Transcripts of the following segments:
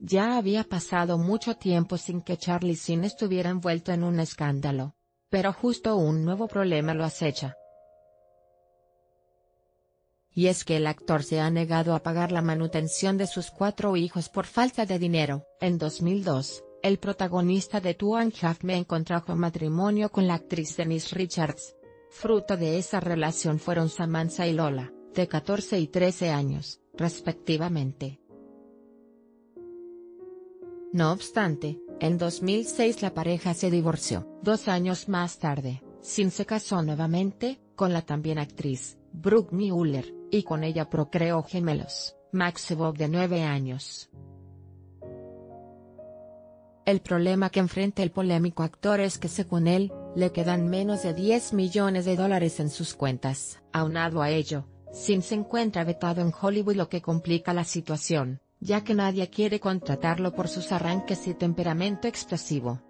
Ya había pasado mucho tiempo sin que Charlie Sin estuviera envuelto en un escándalo. Pero justo un nuevo problema lo acecha. Y es que el actor se ha negado a pagar la manutención de sus cuatro hijos por falta de dinero. En 2002, el protagonista de Two and Half Men contrajo matrimonio con la actriz Denise Richards. Fruto de esa relación fueron Samantha y Lola, de 14 y 13 años, respectivamente. No obstante, en 2006 la pareja se divorció. Dos años más tarde, Sin se casó nuevamente, con la también actriz, Brooke Mueller, y con ella procreó gemelos, Max y Bob de 9 años. El problema que enfrenta el polémico actor es que según él, le quedan menos de 10 millones de dólares en sus cuentas. Aunado a ello, Sin se encuentra vetado en Hollywood lo que complica la situación ya que nadie quiere contratarlo por sus arranques y temperamento explosivo.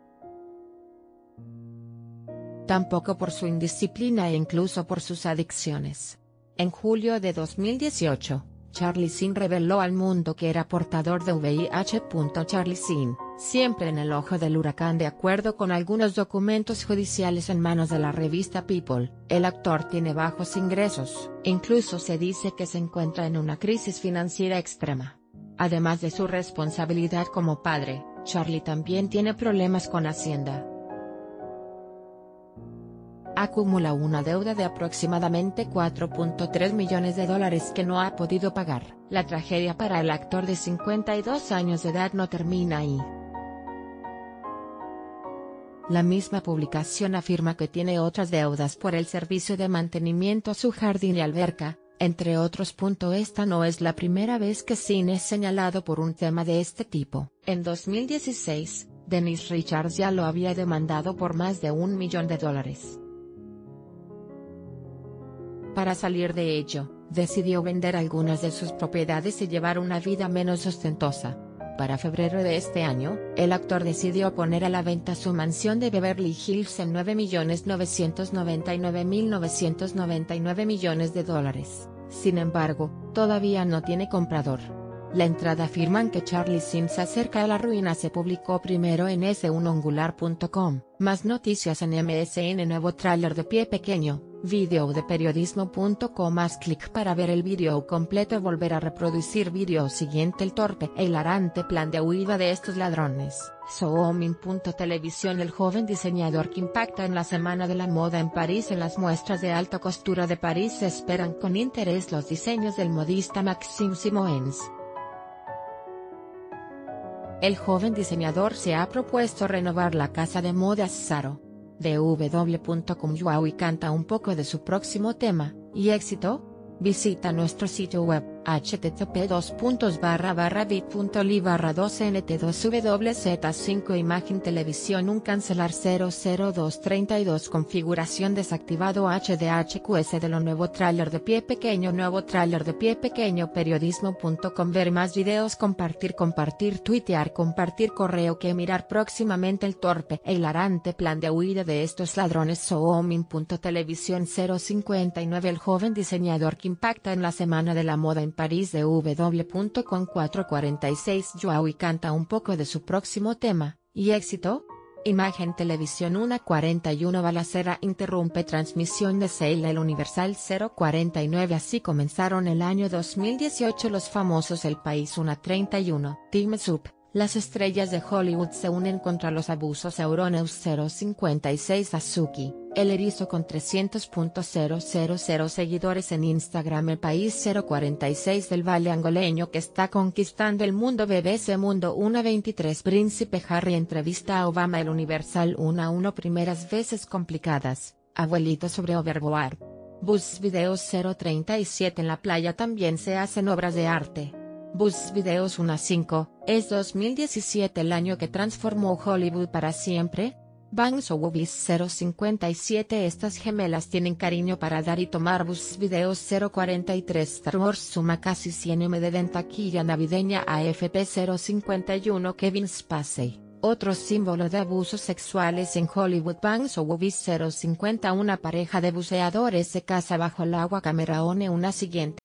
Tampoco por su indisciplina e incluso por sus adicciones. En julio de 2018, Charlie Sin reveló al mundo que era portador de VIH. Charlie Sin, siempre en el ojo del huracán de acuerdo con algunos documentos judiciales en manos de la revista People, el actor tiene bajos ingresos, incluso se dice que se encuentra en una crisis financiera extrema. Además de su responsabilidad como padre, Charlie también tiene problemas con Hacienda. Acumula una deuda de aproximadamente 4.3 millones de dólares que no ha podido pagar. La tragedia para el actor de 52 años de edad no termina ahí. La misma publicación afirma que tiene otras deudas por el servicio de mantenimiento a su jardín y alberca, entre otros. Esta no es la primera vez que Sin es señalado por un tema de este tipo. En 2016, Denise Richards ya lo había demandado por más de un millón de dólares. Para salir de ello, decidió vender algunas de sus propiedades y llevar una vida menos ostentosa. Para febrero de este año, el actor decidió poner a la venta su mansión de Beverly Hills en 9.999.999 millones de dólares. Sin embargo, todavía no tiene comprador. La entrada afirman que Charlie Sims acerca a la ruina se publicó primero en s1angular.com. Más noticias en MSN Nuevo tráiler de pie pequeño, Video de periodismo.com Más clic para ver el vídeo completo Volver a reproducir vídeo siguiente. El torpe e hilarante plan de huida de estos ladrones. Soomin.televisión El joven diseñador que impacta en la Semana de la Moda en París. En las muestras de alta costura de París se esperan con interés los diseños del modista Maxime Simoens. El joven diseñador se ha propuesto renovar la casa de moda Zaro www.com y canta un poco de su próximo tema, y éxito, visita nuestro sitio web http bit.ly barra 2nt2wz5 imagen televisión un cancelar 00232 configuración desactivado HDHQS de lo nuevo tráiler de pie pequeño nuevo tráiler de pie pequeño periodismo.com ver más videos compartir compartir tuitear compartir correo que mirar próximamente el torpe e hilarante plan de huida de estos ladrones Soomin.televisión 059 el joven diseñador que impacta en la semana de la moda París de W.com 446 Joao y canta un poco de su próximo tema, y éxito. Imagen Televisión 1.41 Balacera interrumpe transmisión de Seila el Universal 049 Así comenzaron el año 2018 los famosos El País 1.31 Team Sup las estrellas de Hollywood se unen contra los abusos Euronews 056 Azuki, el erizo con 300.000 seguidores en Instagram El País 046 del Valle Angoleño que está conquistando el mundo BBC Mundo 123 Príncipe Harry entrevista a Obama El Universal 1 a 1 Primeras veces complicadas, abuelito sobre Overboard. Bus Videos 037 en la playa también se hacen obras de arte. Bus Videos 1 a 5, es 2017 el año que transformó Hollywood para siempre. Bangs o 057 Estas gemelas tienen cariño para dar y tomar. Bus Videos 043 Star Wars suma casi 100 M de taquilla navideña. AFP 051 Kevin Spacey, otro símbolo de abusos sexuales en Hollywood. Bangs o 050 Una. Pareja de buceadores se casa bajo el agua. Cameraone una siguiente.